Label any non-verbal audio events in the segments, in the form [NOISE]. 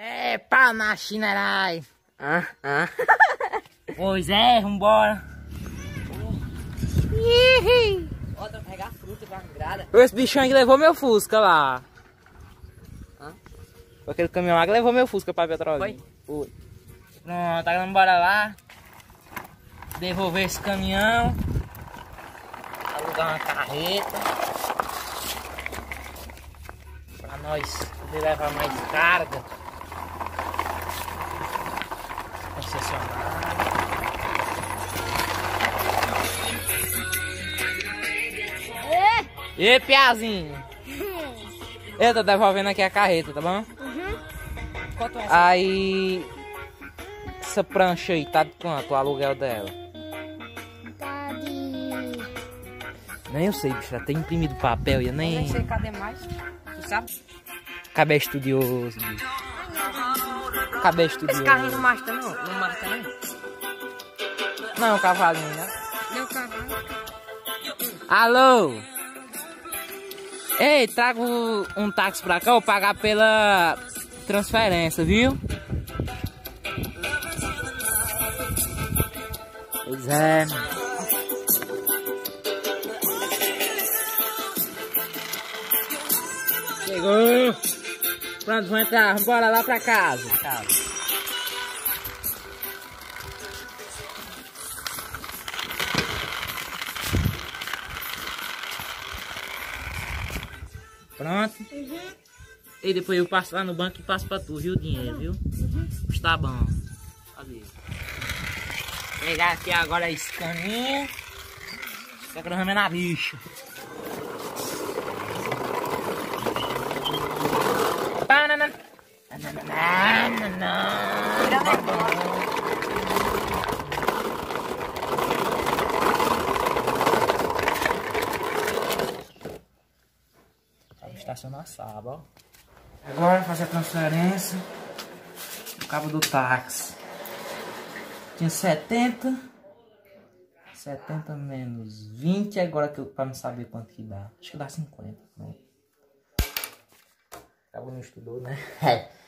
É, pau na chinerai. Ah, [LAUGHS] ah. Pois é, vambora. Ó, pra pegar fruta pra grada. Esse bichão aí levou meu Fusca lá. Hã? Foi aquele caminhão lá que levou meu Fusca pra Petrolina. Foi? Pronto, agora bora lá. Devolver esse caminhão. Alugar uma carreta. Pra nós poder levar mais carga. Concessionária. E Piazinho? Eu tô devolvendo aqui a carreta, tá bom? Quanto é essa? Aí. Essa prancha aí, tá de quanto o aluguel dela? Tá de. Nem eu sei, bicho. Já tem imprimido papel e eu nem. Nem sei cadê mais. Tu sabe? Cabé estudioso, bicho. Cabé Esse estudioso. carrinho não marcha não? Não marcha não? Não, cavalinho, né? Meu cavalo. Alô? Ei, traga um, um táxi pra cá, eu vou pagar pela transferência, viu? Pois é. Chegou. Pronto, vamos entrar, bora lá pra casa. Pronto. E depois eu passo lá no banco e passo pra tu, viu, dinheiro, viu? Pois Tá bom. Cadê? Pegar aqui agora esse caminho. Só que nós vamos na bicha. Banana. Vamos estacionar sábado, ó. Agora fazer a transferência do cabo do táxi. Tinha 70. 70 menos 20, agora que eu, pra não saber quanto que dá. Acho que dá 50. Né? Cabo não estudou, né? [LAUGHS]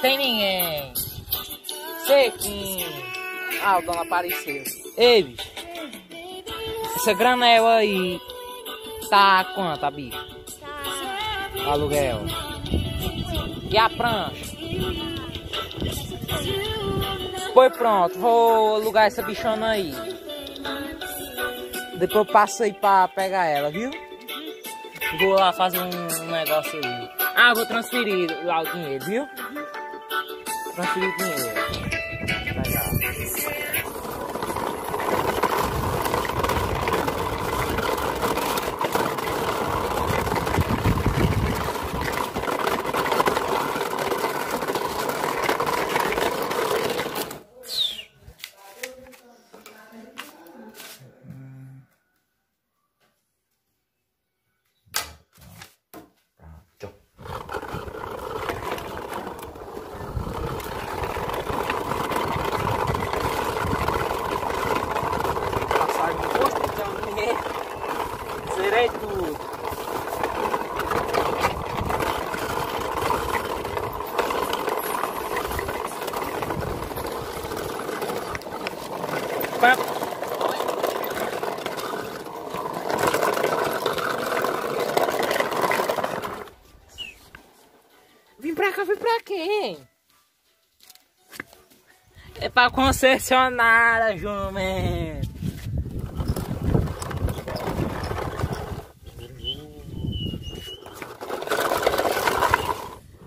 Tem ninguém. Sequinho. Ah, o dono apareceu. Ei, bicho. Essa granel aí. Tá quanto, a bicha? O aluguel. E a prancha? Pois pronto, vou alugar essa bichona aí. Depois eu passo aí pra pegar ela, viu? Vou lá fazer um negócio aí. Ah, vou transferir lá o dinheiro, viu? Transferir o dinheiro. Pra quem? É pra concessionária, jumento.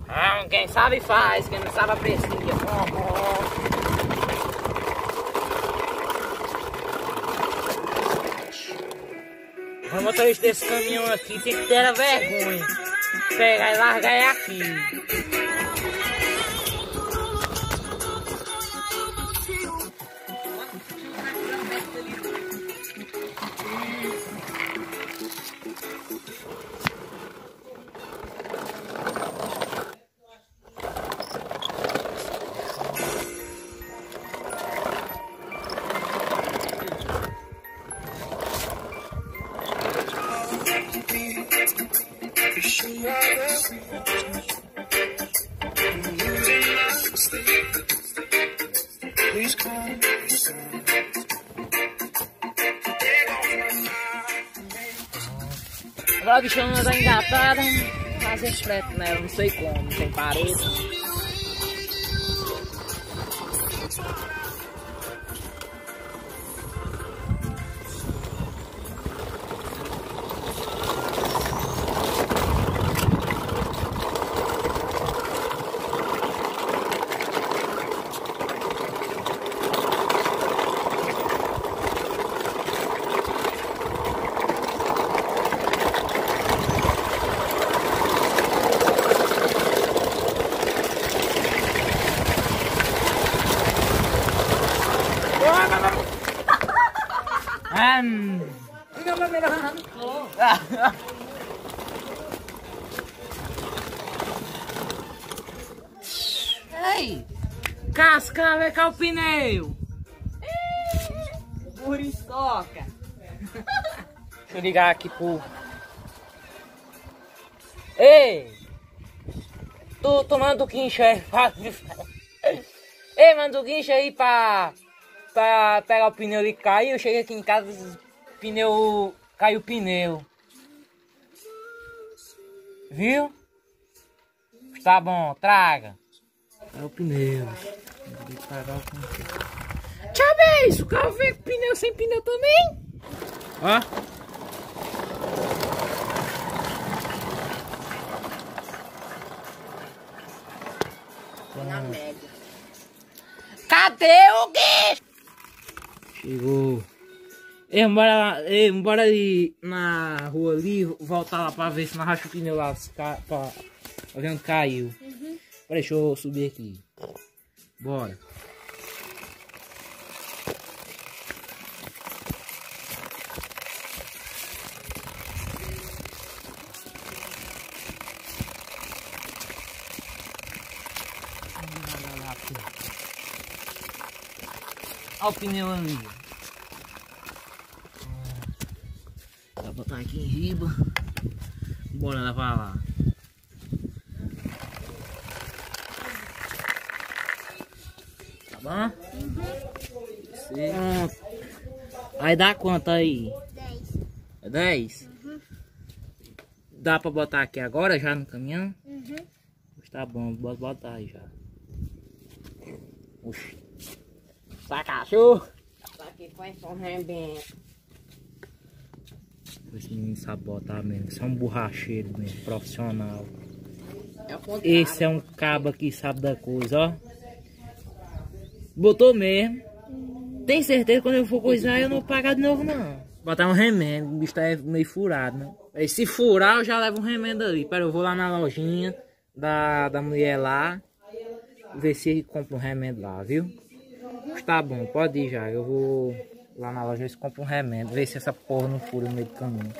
Ah, quem sabe faz, quem não sabe aprecia. O motorista desse caminhão aqui tem que ter vergonha. Pegar e largar ele aqui. Agora a bichona tá engatada, fazer frete nela, não sei como, tem parede. Hum. Não vai me dar Ei! Casca, vem cá o pneu! Muriçoca. Deixa eu ligar aqui pro. Ei! Tu, tu manda o guincho aí [LAUGHS] pra... Ei, manda o guincho aí pra... Pra pegar o pneu e cair. Eu cheguei aqui em casa, pneu... Caiu o pneu. Viu? Tá bom, traga. É o pneu. Tchau, beijo! O carro veio com pneu sem pneu também. Ó. Na média. Cadê o guincho? Chegou. Ei, bora lá, ei, bora ali na rua ali, voltar lá pra ver se nós racha o pneu lá, se ca... pra... pra ver onde caiu. Peraí, deixa eu subir aqui. Bora. Olha o pneu ali. Vou botar aqui em riba. Bora levar lá. Tá bom? Pronto. Aí dá quanto aí? 10. É 10? Dá pra botar aqui agora já no caminhão? Uhum. Tá bom, bota botar aí já. Oxi. Sai cachorro! Isso aqui foi só um rebento. Esse menino sabe botar mesmo. Esse é um borracheiro mesmo, profissional. É. Esse é um cabo que sabe da coisa, ó. Botou mesmo. Tem certeza que quando eu for coisar eu não vou pagar de novo não. Botar um remendo, o bicho tá meio furado, né? Aí se furar eu já levo um remendo ali. Pera, eu vou lá na lojinha da, da mulher lá. Ver se ele compra um remendo lá, viu? Tá bom, pode ir já. Eu vou lá na loja ver se compra um remendo. Ver se essa porra não fura no meio do caminho.